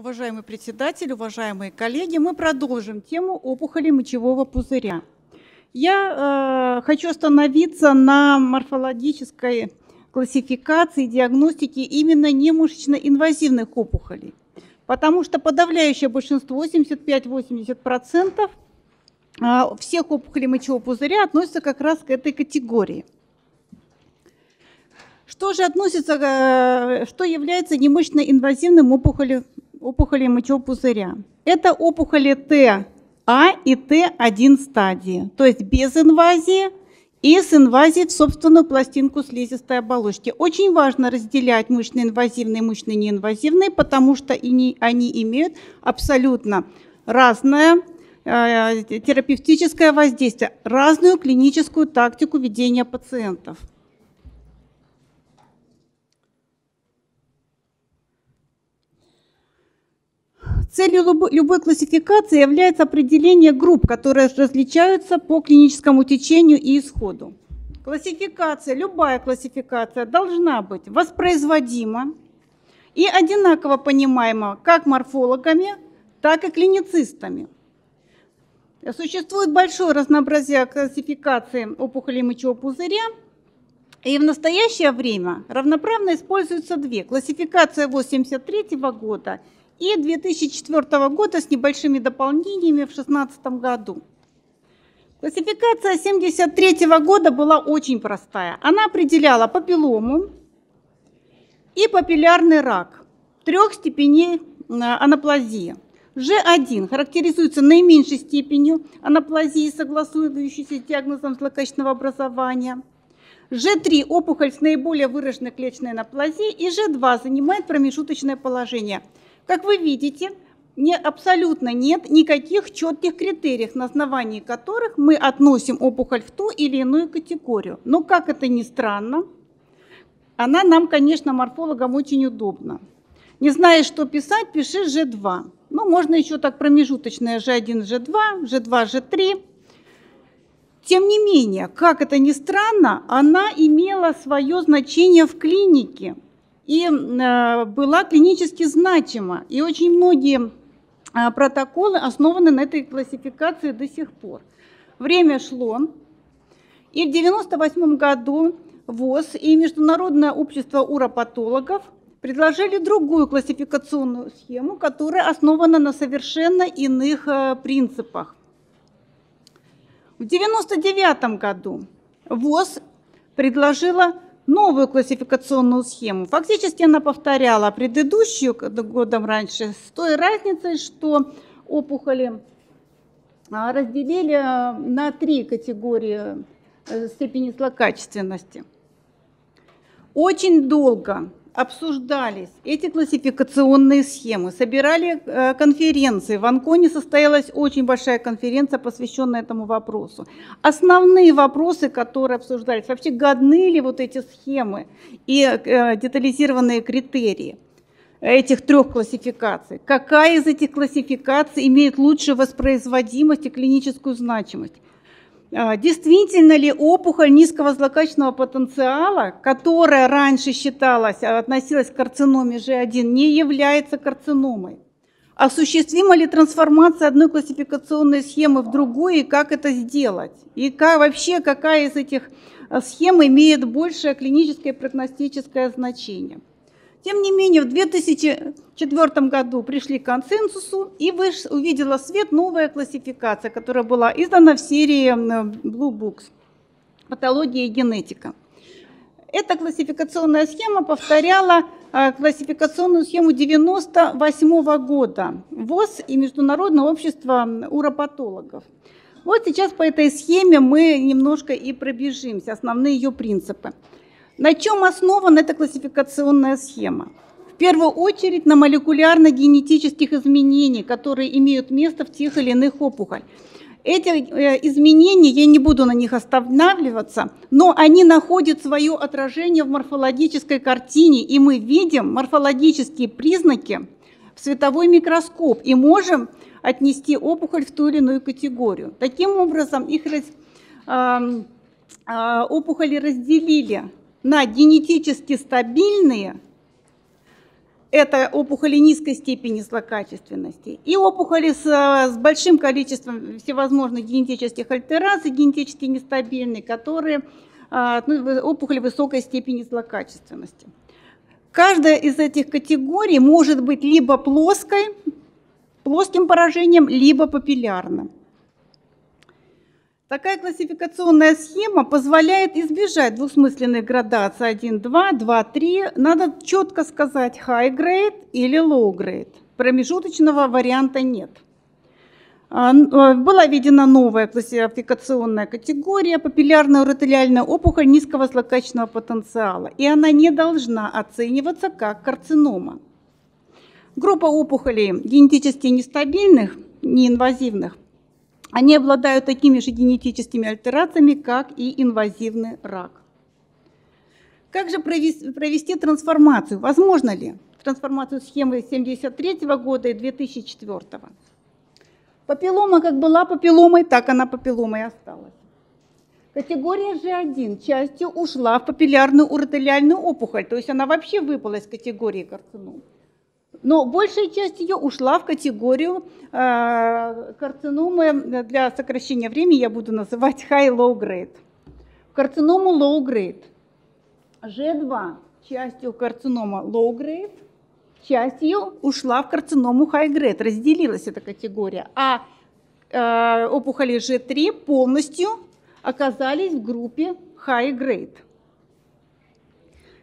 Уважаемый председатель, уважаемые коллеги, мы продолжим тему опухоли мочевого пузыря. Я э, хочу остановиться на морфологической классификации, диагностике именно немышечно-инвазивных опухолей, потому что подавляющее большинство, 75-80% э, всех опухолей мочевого пузыря относятся как раз к этой категории. Что же относится, э, что является немышечно-инвазивным опухолью опухоли мочевого пузыря. Это опухоли Т А и Т1 стадии, то есть без инвазии и с инвазией в собственную пластинку слизистой оболочки. Очень важно разделять мышечно-инвазивные и мышечно-неинвазивные, потому что они имеют абсолютно разное э, терапевтическое воздействие, разную клиническую тактику ведения пациентов. Целью любой классификации является определение групп, которые различаются по клиническому течению и исходу. Классификация, любая классификация должна быть воспроизводима и одинаково понимаема как морфологами, так и клиницистами. Существует большое разнообразие классификации опухолей мочевого пузыря, и в настоящее время равноправно используются две. Классификация 1983 года – и 2004 года с небольшими дополнениями в 2016 году. Классификация 1973 года была очень простая. Она определяла папиллому и папиллярный рак трех степеней э, анаплазии. Ж1 характеризуется наименьшей степенью анаплазии, согласующейся с диагнозом злокачественного образования. Ж3 – опухоль с наиболее выраженной клеточной анаплазией, и Ж2 занимает промежуточное положение – как вы видите, не, абсолютно нет никаких четких критериев, на основании которых мы относим опухоль в ту или иную категорию. Но, как это ни странно, она нам, конечно, морфологам очень удобна. Не знаешь, что писать, пиши G2. Ну, можно еще так промежуточное G1, G2, G2, G3. Тем не менее, как это ни странно, она имела свое значение в клинике – и э, была клинически значима. И очень многие э, протоколы основаны на этой классификации до сих пор. Время шло, и в 1998 году ВОЗ и Международное общество уропатологов предложили другую классификационную схему, которая основана на совершенно иных э, принципах. В 1999 году ВОЗ предложила новую классификационную схему. Фактически она повторяла предыдущую годом раньше с той разницей, что опухоли а, разделили а, на три категории э, степени злокачественности. Очень долго обсуждались эти классификационные схемы, собирали э, конференции. В Анконе состоялась очень большая конференция, посвященная этому вопросу. Основные вопросы, которые обсуждались, вообще годны ли вот эти схемы и э, детализированные критерии этих трех классификаций. Какая из этих классификаций имеет лучшую воспроизводимость и клиническую значимость? А, действительно ли опухоль низкого злокачественного потенциала, которая раньше считалась, а, относилась к карциноме G1, не является карциномой? Осуществима ли трансформация одной классификационной схемы в другую и как это сделать? И как, вообще какая из этих а, схем имеет большее клиническое и прогностическое значение? Тем не менее, в 2004 году пришли к консенсусу и выш, увидела свет новая классификация, которая была издана в серии Blue Books «Патология и генетика». Эта классификационная схема повторяла э, классификационную схему 1998 года ВОЗ и Международное общество уропатологов. Вот сейчас по этой схеме мы немножко и пробежимся, основные ее принципы. На чем основана эта классификационная схема? В первую очередь на молекулярно-генетических изменениях, которые имеют место в тех или иных опухолях. Эти э, изменения, я не буду на них останавливаться, но они находят свое отражение в морфологической картине, и мы видим морфологические признаки в световой микроскоп и можем отнести опухоль в ту или иную категорию. Таким образом, их э, опухоли разделили на генетически стабильные это опухоли низкой степени злокачественности, и опухоли с, с большим количеством всевозможных генетических альтераций, генетически нестабильные, которые а, ну, опухоли высокой степени злокачественности. Каждая из этих категорий может быть либо плоской, плоским поражением, либо папиллярным. Такая классификационная схема позволяет избежать двусмысленной градации 1, 2, 2, 3. Надо четко сказать high grade или low grade. Промежуточного варианта нет. А, а, была введена новая классификационная категория папиллярная уротелиальная опухоль низкого злокачественного потенциала, и она не должна оцениваться как карцинома. Группа опухолей генетически нестабильных, неинвазивных, они обладают такими же генетическими альтерациями, как и инвазивный рак. Как же провести, провести трансформацию? Возможно ли трансформацию схемы 1973 года и 2004? Папиллома как была папилломой, так она папилломой осталась. Категория G1 частью ушла в папиллярную уротелиальную опухоль, то есть она вообще выпала из категории карцином. Но большая часть ее ушла в категорию э, карциномы, для сокращения времени я буду называть high-low grade. Карциному low grade. G2 частью карцинома low grade, часть ее ушла в карциному high grade, разделилась эта категория. А э, опухоли G3 полностью оказались в группе high grade.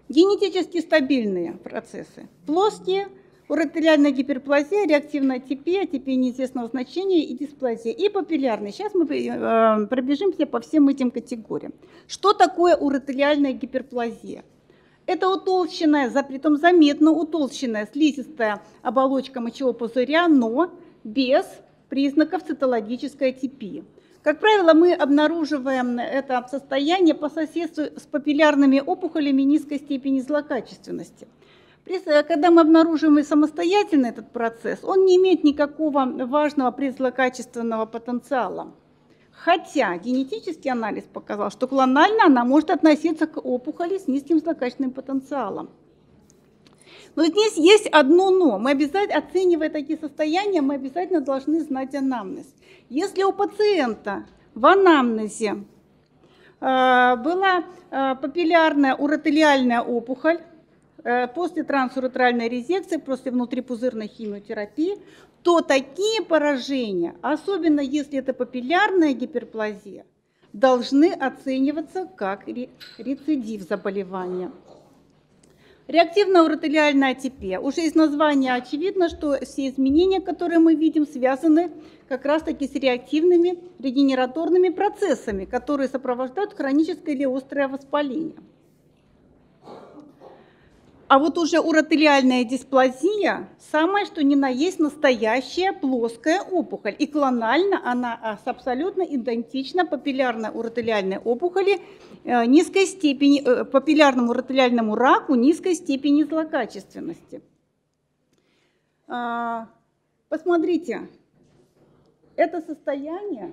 Генетически стабильные процессы. Плоские – Уротериальная гиперплазия, реактивная атипия, атипия неизвестного значения и дисплазия. И папиллярный. Сейчас мы э, пробежимся по всем этим категориям. Что такое уротериальная гиперплазия? Это утолщенная, притом заметно утолщенная слизистая оболочка мочевого пузыря, но без признаков цитологической атипии. Как правило, мы обнаруживаем это состояние по соседству с папиллярными опухолями низкой степени злокачественности. Когда мы обнаруживаем самостоятельно этот процесс, он не имеет никакого важного призлокачественного потенциала. Хотя генетический анализ показал, что клонально она может относиться к опухоли с низким злокачественным потенциалом. Но здесь есть одно но. Мы обязательно, оценивая такие состояния, мы обязательно должны знать анамнез. Если у пациента в анамнезе э, была э, папиллярная уротелиальная опухоль, Э, после трансуретральной резекции, после внутрипузырной химиотерапии, то такие поражения, особенно если это папиллярная гиперплазия, должны оцениваться как рецидив заболевания. Реактивная уротелиальная атипия. Уже из названия очевидно, что все изменения, которые мы видим, связаны как раз-таки с реактивными регенераторными процессами, которые сопровождают хроническое или острое воспаление. А вот уже уротелиальная дисплазия – самое что ни на есть настоящая плоская опухоль. И клонально она абсолютно идентична папиллярной уротелиальной опухоли э, низкой степени, э, папиллярному уротелиальному раку низкой степени злокачественности. А, посмотрите, это состояние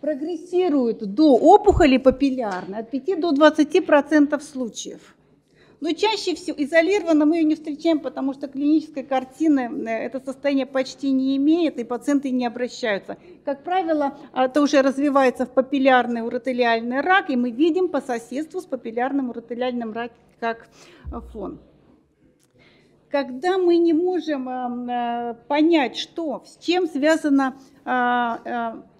прогрессирует до опухоли папиллярной от 5 до 20% случаев. Но чаще всего изолированно мы ее не встречаем, потому что клинической картины э, это состояние почти не имеет, и пациенты не обращаются. Как правило, это уже развивается в папиллярный уротелиальный рак, и мы видим по соседству с папиллярным уротелиальным раком как фон. Когда мы не можем э, понять, что, с чем связана э,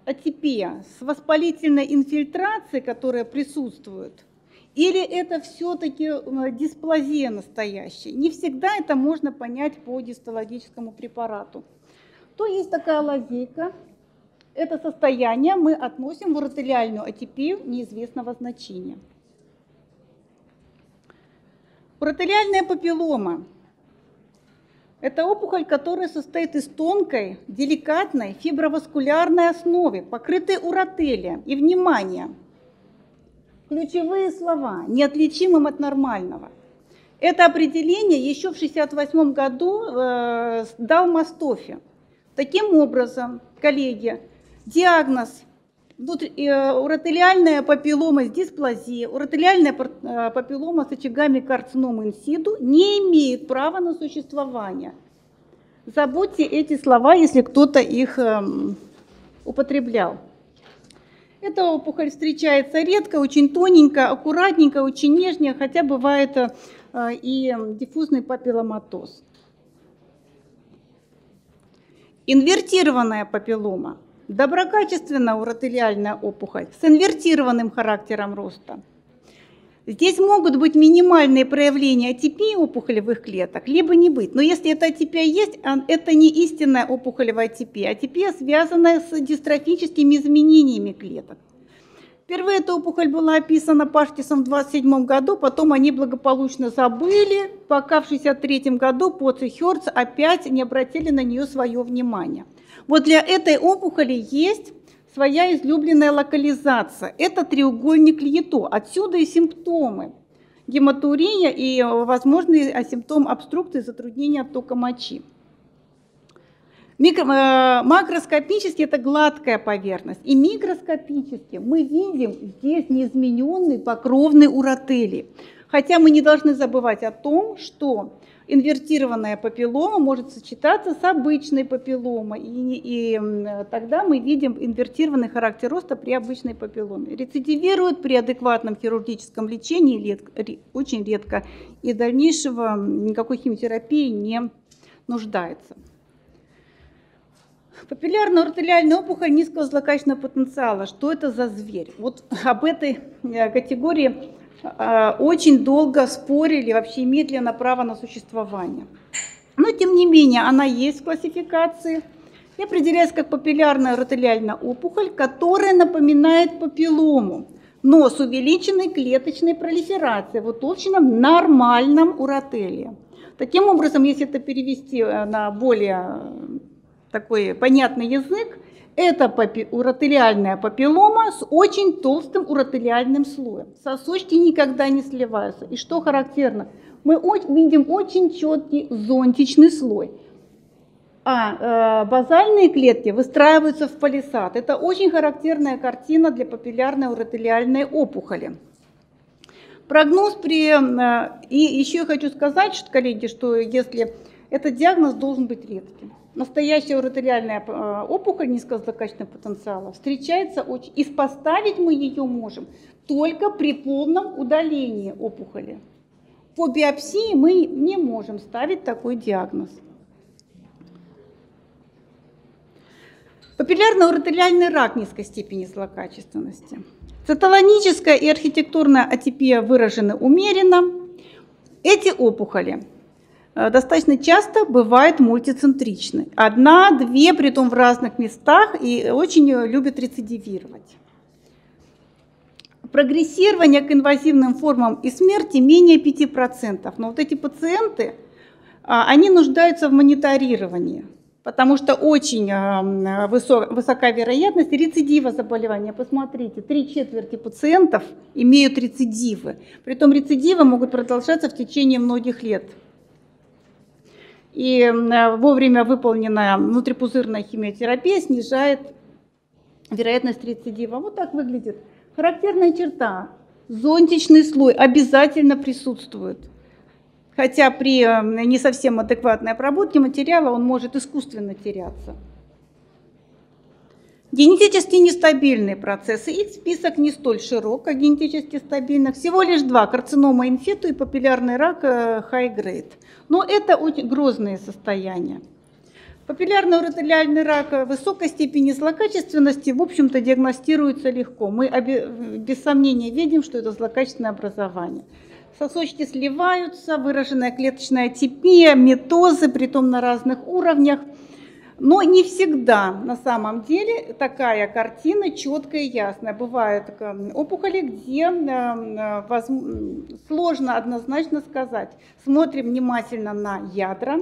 атипия, с воспалительной инфильтрацией, которая присутствует, или это все-таки дисплазия настоящая? Не всегда это можно понять по дистологическому препарату. То есть такая лазейка. Это состояние мы относим в уротелиальную атипию неизвестного значения. Уротелиальная папиллома – это опухоль, которая состоит из тонкой, деликатной фиброваскулярной основы, покрытой уротелием. И, внимание – Ключевые слова, неотличимым от нормального. Это определение еще в 1968 году э, дал Мастофи. Таким образом, коллеги, диагноз Внутри, э, уротелиальная папиллома с дисплазией, уротелиальная э, папиллома с очагами карциномы инсиду не имеет права на существование. Забудьте эти слова, если кто-то их э, употреблял. Эта опухоль встречается редко, очень тоненько, аккуратненько, очень нежнее, хотя бывает э, и диффузный папилломатоз. Инвертированная папиллома – Доброкачественная уротелиальная опухоль с инвертированным характером роста. Здесь могут быть минимальные проявления атипии опухолевых клеток, либо не быть. Но если эта атипия есть, это не истинная опухолевая атипия. Атипия связанная с дистрофическими изменениями клеток. Впервые эта опухоль была описана Паштисом в 27 году, потом они благополучно забыли, пока в 63 году Поц и Хёрц опять не обратили на нее свое внимание. Вот для этой опухоли есть своя излюбленная локализация. Это треугольник Льето. Отсюда и симптомы. Гематурия и возможный симптом обструкции затруднения оттока мочи. Микро, э, макроскопически это гладкая поверхность. И микроскопически мы видим здесь неизмененный покровный уротелий. Хотя мы не должны забывать о том, что инвертированная папиллома может сочетаться с обычной папилломой, и, и тогда мы видим инвертированный характер роста при обычной папилломе. Рецидивирует при адекватном хирургическом лечении редко, очень редко, и дальнейшего никакой химиотерапии не нуждается. Папиллярно-ортелиальная опухоль низкого злокачественного потенциала. Что это за зверь? Вот об этой э, категории очень долго спорили, вообще имеет она право на существование. Но, тем не менее, она есть в классификации и определяется как папиллярная ротелиальная опухоль, которая напоминает папиллому, но с увеличенной клеточной пролиферацией в утолщенном нормальном уротелии. Таким образом, если это перевести э, на более э, такой понятный язык, это папи, уротелиальная папиллома с очень толстым уротелиальным слоем. Сосочки никогда не сливаются. И что характерно, мы видим очень четкий зонтичный слой. А э, базальные клетки выстраиваются в палисад. Это очень характерная картина для папиллярной уротелиальной опухоли. Прогноз при... Э, и еще я хочу сказать, что, коллеги, что если этот диагноз должен быть редким настоящая уротериальная э, опухоль низкозлокачественного потенциала встречается очень... И споставить мы ее можем только при полном удалении опухоли. По биопсии мы не можем ставить такой диагноз. Папиллярно-уротериальный рак низкой степени злокачественности. Цитологическая и архитектурная атипия выражены умеренно. Эти опухоли достаточно часто бывает мультицентричны. Одна, две, при том в разных местах, и очень любят рецидивировать. Прогрессирование к инвазивным формам и смерти менее 5%. Но вот эти пациенты, а, они нуждаются в мониторировании, потому что очень а, высока вероятность рецидива заболевания. Посмотрите, три четверти пациентов имеют рецидивы. Притом рецидивы могут продолжаться в течение многих лет и э, вовремя выполненная внутрипузырная химиотерапия снижает вероятность рецидива. Вот так выглядит. Характерная черта. Зонтичный слой обязательно присутствует. Хотя при не совсем адекватной обработке материала он может искусственно теряться. Генетически нестабильные процессы. Их список не столь широк, как генетически стабильных. Всего лишь два. Карцинома инфету и папиллярный рак э, high grade. Но это очень грозные состояния. Папиллярный уротелиальный рак высокой степени злокачественности, в общем-то, диагностируется легко. Мы без сомнения видим, что это злокачественное образование. Сосочки сливаются, выраженная клеточная атипия, метозы, притом на разных уровнях. Но не всегда на самом деле такая картина четкая и ясная. Бывают опухоли, где э, э, сложно однозначно сказать. Смотрим внимательно на ядра,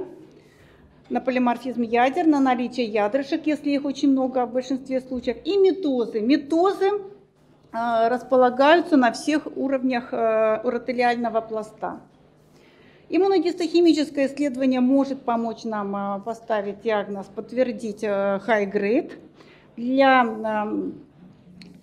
на полиморфизм ядер, на наличие ядрышек, если их очень много в большинстве случаев, и метозы. Метозы э, располагаются на всех уровнях уротелиального пласта. Иммуногистохимическое исследование может помочь нам а, поставить диагноз, подтвердить э, high grade. Для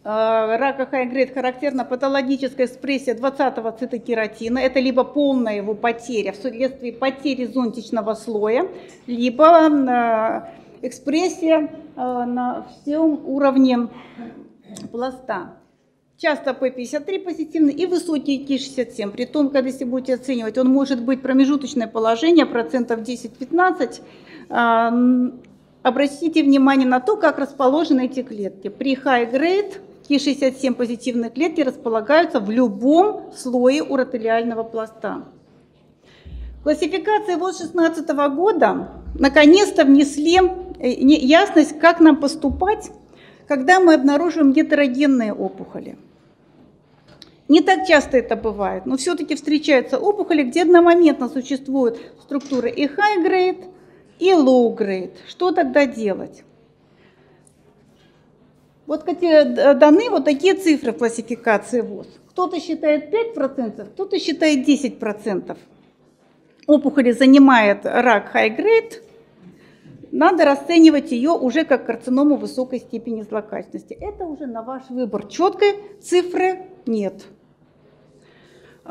рака high-grade характерна патологическая экспрессия 20-го цитокератина. Это либо полная его потеря вследствие потери зонтичного слоя, либо экспрессия на всем уровне пласта. Часто P53 позитивный и высокий Ки67. При том, когда если будете оценивать, он может быть промежуточное положение, процентов 10-15. Обратите внимание на то, как расположены эти клетки. При high grade Ки67 позитивные клетки располагаются в любом слое уротелиального пласта. Классификация ВОЗ 2016 года наконец-то внесли э, ясность, как нам поступать, когда мы обнаруживаем гетерогенные опухоли. Не так часто это бывает, но все-таки встречаются опухоли, где одномоментно существуют структуры и high grade, и low grade. Что тогда делать? Вот даны вот такие цифры в классификации ВОЗ. Кто-то считает 5%, кто-то считает 10%. Опухоли занимает рак high grade, надо расценивать ее уже как карциному высокой степени злокачественности. Это уже на ваш выбор. Четкой цифры нет.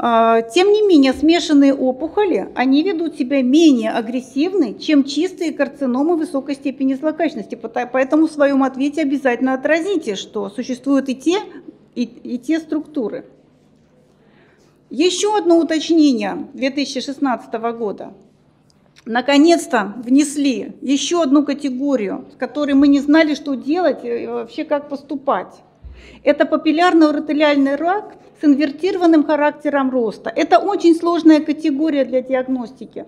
А, тем не менее, смешанные опухоли, они ведут себя менее агрессивны, чем чистые карциномы высокой степени злокачественности. Поэтому в своем ответе обязательно отразите, что существуют и те, и, и те структуры. Еще одно уточнение 2016 года. Наконец-то внесли еще одну категорию, с которой мы не знали, что делать и вообще как поступать. Это папиллярный уротелиальный рак с инвертированным характером роста. Это очень сложная категория для диагностики.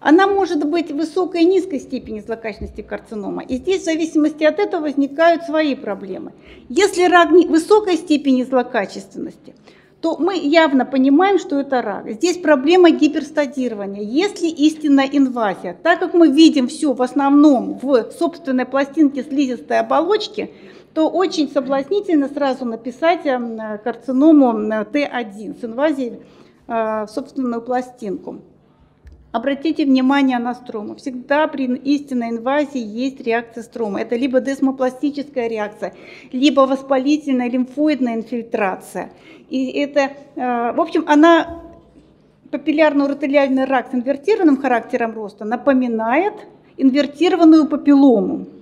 Она может быть высокой и низкой степени злокачественности карцинома. И здесь в зависимости от этого возникают свои проблемы. Если рак высокой степени злокачественности, то мы явно понимаем, что это рак. Здесь проблема гиперстадирования. Если истинная инвазия, так как мы видим все в основном в собственной пластинке слизистой оболочки, то очень соблазнительно сразу написать эм, карциному Т1 с инвазией э, в собственную пластинку. Обратите внимание на строму. Всегда при истинной инвазии есть реакция строма. Это либо десмопластическая реакция, либо воспалительная лимфоидная инфильтрация. И это, э, в общем, она папиллярно-уротелиальный рак с инвертированным характером роста напоминает инвертированную папиллому.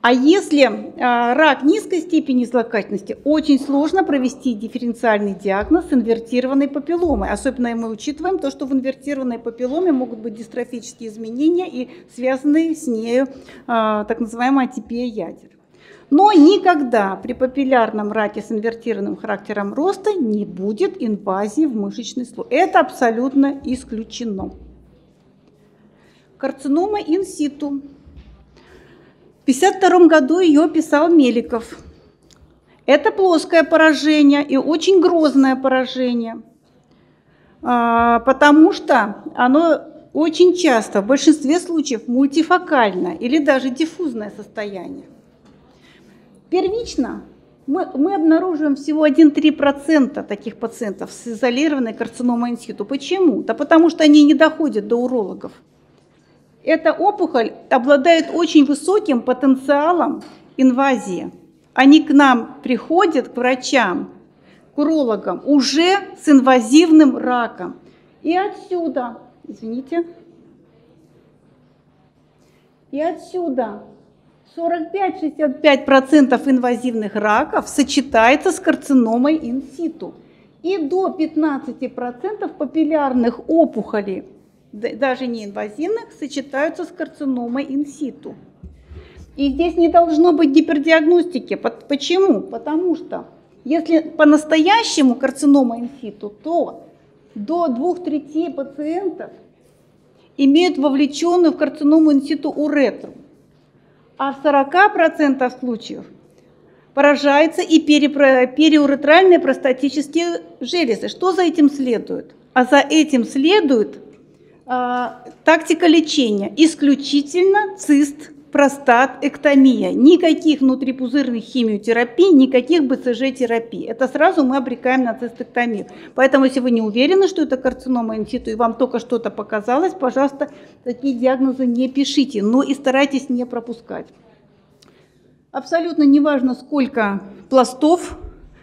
А если э, рак низкой степени злокачественности, очень сложно провести дифференциальный диагноз инвертированной папилломой. Особенно мы учитываем то, что в инвертированной папилломе могут быть дистрофические изменения и связанные с нею э, так называемая атипия ядер. Но никогда при папиллярном раке с инвертированным характером роста не будет инвазии в мышечный слой. Это абсолютно исключено. Карцинома инситу 1952 году ее писал Меликов. Это плоское поражение и очень грозное поражение, а, потому что оно очень часто, в большинстве случаев, мультифокальное или даже диффузное состояние. Первично мы, мы обнаруживаем всего 1-3% таких пациентов с изолированной карциномой инситу. Почему? Да потому что они не доходят до урологов эта опухоль обладает очень высоким потенциалом инвазии. Они к нам приходят, к врачам, к урологам, уже с инвазивным раком. И отсюда, извините, и отсюда 45-65% инвазивных раков сочетается с карциномой инситу. И до 15% папиллярных опухолей даже неинвазивных, сочетаются с карциномой инситу. И здесь не должно быть гипердиагностики. Почему? Потому что если по-настоящему карцинома инситу, то до двух третей пациентов имеют вовлеченную в карциному инситу уретру, а в 40% случаев поражается и переуретральные простатические железы. Что за этим следует? А за этим следует тактика лечения исключительно цист, простат, эктомия. Никаких внутрипузырных химиотерапий, никаких БЦЖ-терапий. Это сразу мы обрекаем на цистэктомию. Поэтому, если вы не уверены, что это карцинома инситу, и вам только что-то показалось, пожалуйста, такие диагнозы не пишите, но и старайтесь не пропускать. Абсолютно неважно, сколько пластов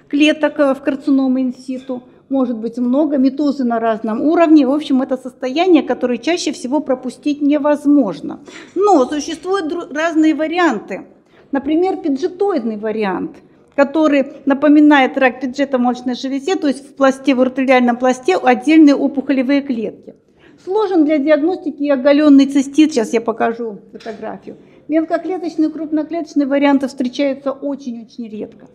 клеток э, в карциноме инситу, может быть много, метозы на разном уровне. В общем, это состояние, которое чаще всего пропустить невозможно. Но существуют разные варианты. Например, пиджетоидный вариант, который напоминает рак пиджета молочной железе, то есть в пласте, в артериальном пласте отдельные опухолевые клетки. Сложен для диагностики оголенный цистит, сейчас я покажу фотографию. Мелкоклеточные, крупноклеточные варианты встречаются очень-очень редко.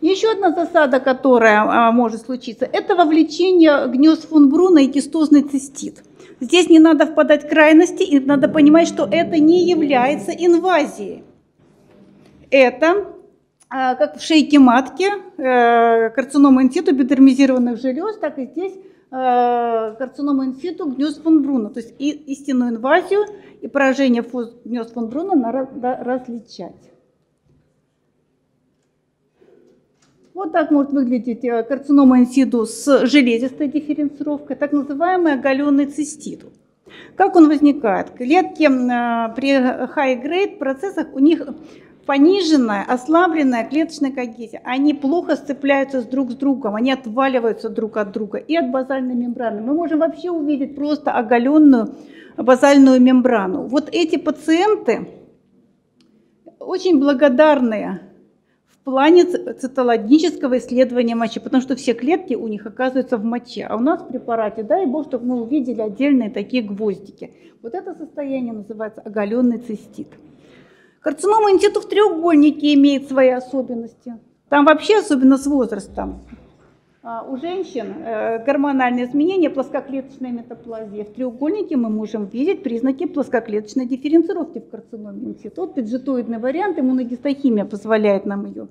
Еще одна засада, которая а, может случиться, это вовлечение гнезд фон Бруна и кистозный цистит. Здесь не надо впадать в крайности, и надо понимать, что это не является инвазией. Это, а, как в шейке матки, э, карцинома инситу бедермизированных желез, так и здесь э, карцинома инситу гнезд фон. То есть и истинную инвазию и поражение гнезд фон надо различать. Вот так может выглядеть э, карцинома инсиду с железистой дифференцировкой, так называемый оголенный цистит. Как он возникает? Клетки э, при high-grade процессах у них пониженная, ослабленная клеточная когезия. Они плохо сцепляются с друг с другом, они отваливаются друг от друга и от базальной мембраны. Мы можем вообще увидеть просто оголенную базальную мембрану. Вот эти пациенты очень благодарные плане цитологического исследования мочи, потому что все клетки у них оказываются в моче. А у нас в препарате, дай бог, чтобы мы увидели отдельные такие гвоздики. Вот это состояние называется оголенный цистит. Карцинома интиту в треугольнике имеет свои особенности. Там вообще, особенно с возрастом, у женщин э, гормональные изменения, плоскоклеточная метаплазия. В треугольнике мы можем видеть признаки плоскоклеточной дифференцировки в карциноме институт. Пиджетоидный вариант, иммуногистохимия позволяет нам ее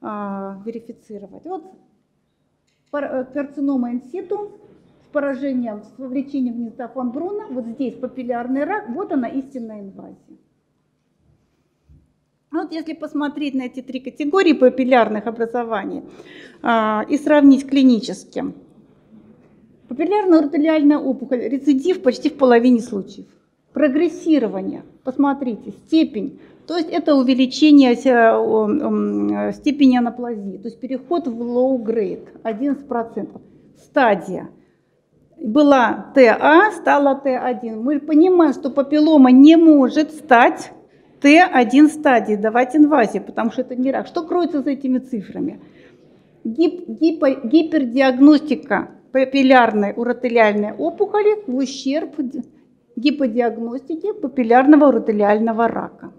а, верифицировать. Вот э, карцинома инситу с поражением, с вовлечением гнезда фон. Вот здесь папиллярный рак, вот она истинная инвазия. Вот если посмотреть на эти три категории папиллярных образований а, и сравнить клинически. Папиллярная артериальная опухоль, рецидив почти в половине случаев. Прогрессирование, посмотрите, степень, то есть это увеличение э, степени анаплазии, то есть переход в low grade, 11%. Стадия. Была ТА, стала Т1. Мы понимаем, что папиллома не может стать Т1 стадии, давать инвазию, потому что это не рак. Что кроется за этими цифрами? Гип, гипо, гипердиагностика папиллярной уротелиальной опухоли в ущерб гиподиагностике папиллярного уротелиального рака.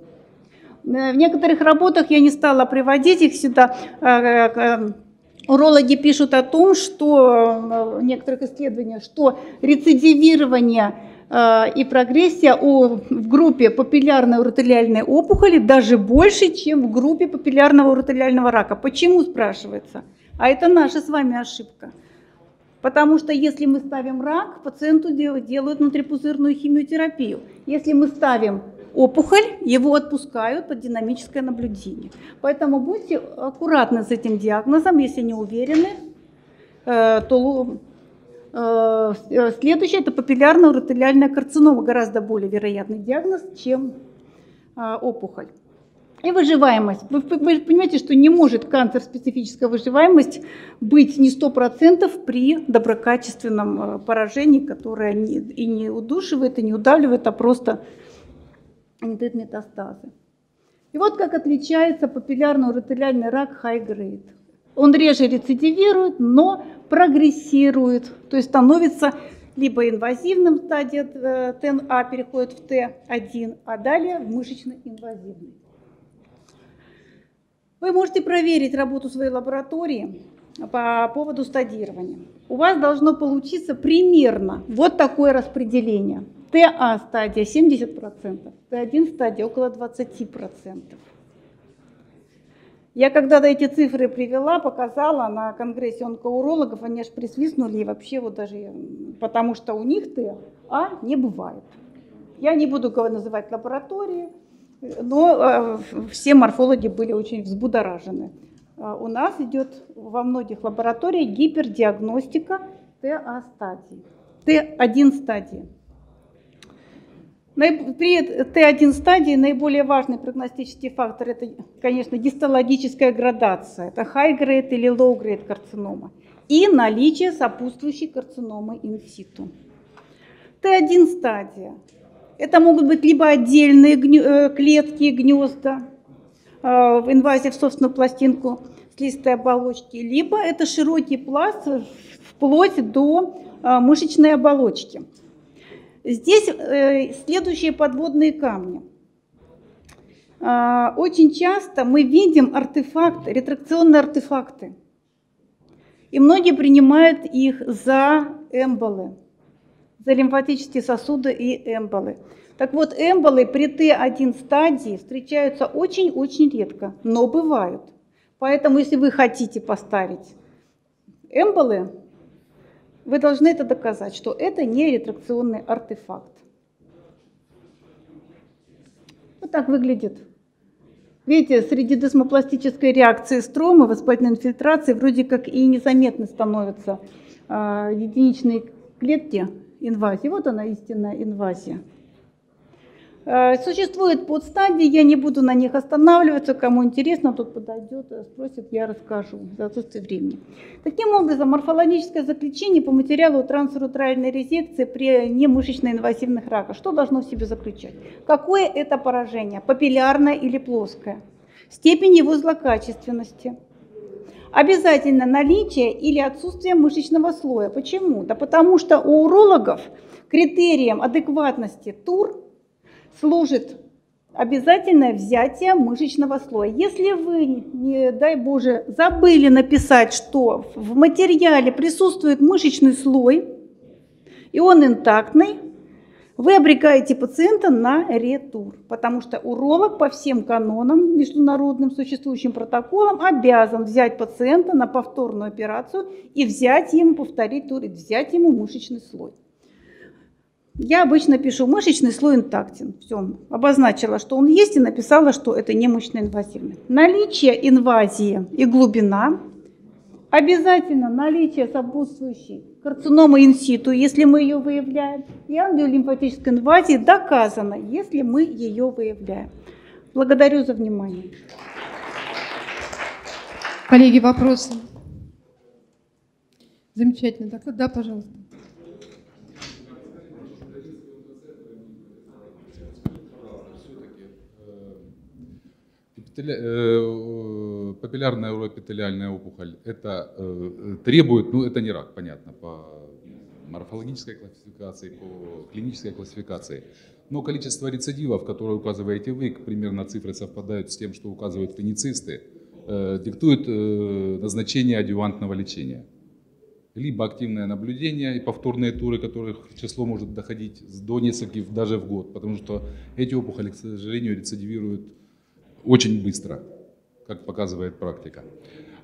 Э, в некоторых работах я не стала приводить их сюда. Э, э, урологи пишут о том, что в некоторых исследованиях, что рецидивирование и прогрессия у, в группе папиллярной уротелиальной опухоли даже больше, чем в группе папиллярного уротелиального рака. Почему, спрашивается? А это наша с вами ошибка. Потому что если мы ставим рак, пациенту делают внутрипузырную химиотерапию. Если мы ставим опухоль, его отпускают под динамическое наблюдение. Поэтому будьте аккуратны с этим диагнозом, если не уверены, э, то Э, э, следующее – это папиллярная уротелиальная карцинома, гораздо более вероятный диагноз, чем э, опухоль. И выживаемость. Вы, понимаете, что не может канцер-специфическая выживаемость быть не 100% при доброкачественном поражении, которое и не удушивает, и не удавливает, а просто не дает метастазы. И вот как отличается папиллярный уротелиальный рак high-grade. Он реже рецидивирует, но прогрессирует, то есть становится либо инвазивным стадия э, ТНА переходит в Т1, а далее в мышечно-инвазивный. Вы можете проверить работу своей лаборатории по поводу стадирования. У вас должно получиться примерно вот такое распределение. ТА стадия 70%, Т1 стадия около 20%. Я когда-то эти цифры привела, показала на конгрессе онкоурологов, они аж присвистнули и вообще вот даже, потому что у них ТА не бывает. Я не буду называть лаборатории, но э, все морфологи были очень взбудоражены. Э, у нас идет во многих лабораториях гипердиагностика ТА стадии, Т1 стадии. При Т1 стадии наиболее важный прогностический фактор – это, конечно, гистологическая градация. Это high-grade или low-grade карцинома. И наличие сопутствующей карциномы инситу. Т1 стадия. Это могут быть либо отдельные э, клетки, гнезда э, в инвазии в собственную пластинку слизистой оболочки, либо это широкий пласт вплоть до э, мышечной оболочки. Здесь э, следующие подводные камни. А, очень часто мы видим артефакты, ретракционные артефакты. И многие принимают их за эмболы, за лимфатические сосуды и эмболы. Так вот, эмболы при Т1 стадии встречаются очень-очень редко, но бывают. Поэтому, если вы хотите поставить эмболы, вы должны это доказать, что это не ретракционный артефакт. Вот так выглядит. Видите, среди десмопластической реакции стромы, воспалительной инфильтрации вроде как и незаметно становятся э, единичные клетки инвазии. Вот она истинная инвазия. Э, существует подстадии, я не буду на них останавливаться. Кому интересно, тот подойдет, э, спросит, я расскажу за отсутствие времени. Таким образом, морфологическое заключение по материалу трансуретральной резекции при немышечно-инвазивных раках, что должно в себе заключать? Какое это поражение, папиллярное или плоское? Степень его злокачественности. Обязательно наличие или отсутствие мышечного слоя. Почему? Да потому что у урологов критерием адекватности ТУР – служит обязательное взятие мышечного слоя. Если вы, не дай Боже, забыли написать, что в материале присутствует мышечный слой, и он интактный, вы обрекаете пациента на ретур, потому что уролог по всем канонам, международным существующим протоколам обязан взять пациента на повторную операцию и взять ему, повторить тур, взять ему мышечный слой. Я обычно пишу мышечный слой интактен. Все, обозначила, что он есть, и написала, что это не мышечно-инвазивный. Наличие инвазии и глубина. Обязательно наличие сопутствующей карциномы инситу, если мы ее выявляем. И ангиолимфатической инвазии доказано, если мы ее выявляем. Благодарю за внимание. Коллеги, вопросы? Замечательно. Да, да пожалуйста. Папиллярная уроэпителиальная опухоль это э, требует, ну это не рак, понятно, по морфологической классификации, по клинической классификации. Но количество рецидивов, которые указываете вы, примерно цифры совпадают с тем, что указывают клиницисты, э, диктует назначение адювантного лечения. Либо активное наблюдение и повторные туры, которых число может доходить до нескольких даже в год, потому что эти опухоли, к сожалению, рецидивируют очень быстро, как показывает практика.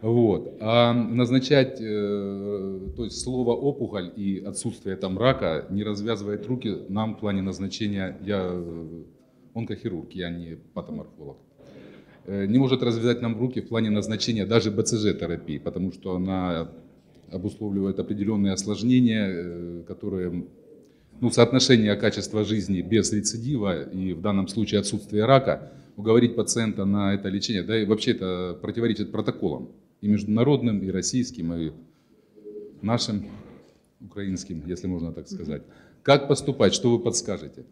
Вот. А назначать, э, то есть слово опухоль и отсутствие там рака не развязывает руки нам в плане назначения, я э, онкохирург, я не патоморфолог, э, не может развязать нам руки в плане назначения даже БЦЖ-терапии, потому что она обусловливает определенные осложнения, которые ну, соотношение качества жизни без рецидива и в данном случае отсутствие рака – уговорить пациента на это лечение, да и вообще это противоречит протоколам и международным, и российским, и нашим, украинским, если можно так сказать. Как поступать, что вы подскажете?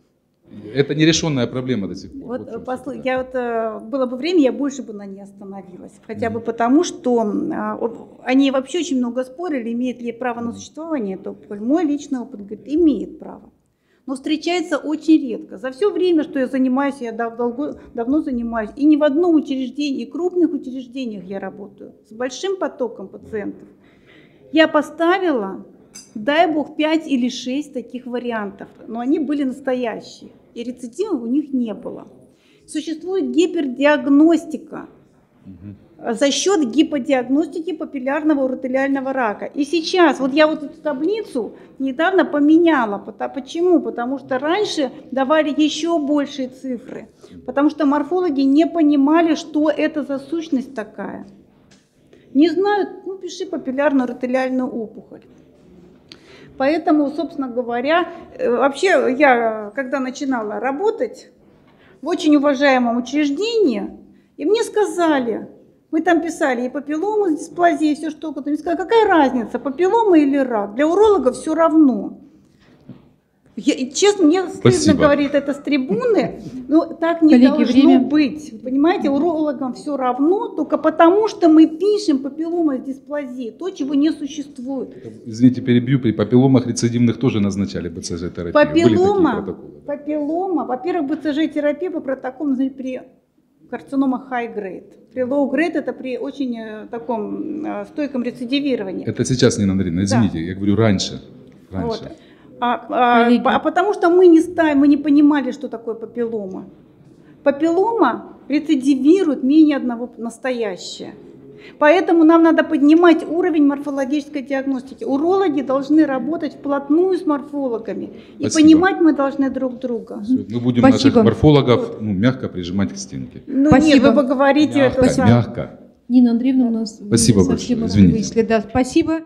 Это нерешенная проблема до сих пор. Вот, вот послу... я вот, э, было бы время, я больше бы на ней остановилась. Хотя mm-hmm. бы потому, что а, они вообще очень много спорили, имеет ли право на существование это Мой личный опыт говорит, имеет право но встречается очень редко. За все время, что я занимаюсь, я давно, давно занимаюсь, и ни в одном учреждении, и крупных учреждениях я работаю, с большим потоком пациентов. Я поставила, дай бог, 5 или 6 таких вариантов, но они были настоящие, и рецидивов у них не было. Существует гипердиагностика. Угу за счет гиподиагностики папиллярного уротелиального рака. И сейчас, вот я вот эту таблицу недавно поменяла. Почему? Потому что раньше давали еще большие цифры. Потому что морфологи не понимали, что это за сущность такая. Не знают, ну пиши папиллярную уротелиальную опухоль. Поэтому, собственно говоря, э, вообще я, когда начинала работать в очень уважаемом учреждении, и мне сказали, мы там писали и папиллому с дисплазией, и все что угодно. Мне сказали, какая разница, папиллома или рак? Для уролога все равно. Я, и честно, мне стыдно говорить это с трибуны, но так не Коллеги, должно время. быть. Понимаете, урологам все равно, только потому что мы пишем папиллома с дисплазией, то, чего не существует. Извините, перебью, при папилломах рецидивных тоже назначали БЦЖ-терапию. Папиллома, папиллома, во-первых, БЦЖ-терапия по протоколу при карцинома high grade. При low grade это при очень э, таком э, стойком рецидивировании. Это сейчас, Нина Андреевна, извините, я говорю раньше. раньше. Вот. А, а, а потому что мы не ставим, мы не понимали, что такое папиллома. Папиллома рецидивирует менее одного настоящее. Поэтому нам надо поднимать уровень морфологической диагностики. Урологи должны работать вплотную с морфологами. И Спасибо. понимать мы должны друг друга. Всё, Мы будем Спасибо. наших морфологов ну, мягко прижимать к стенке. Ну Спасибо. нет, вы говорите Мягко, это мягко. Нина Андреевна у нас Спасибо совсем большое, извините. вышли. Да, спасибо.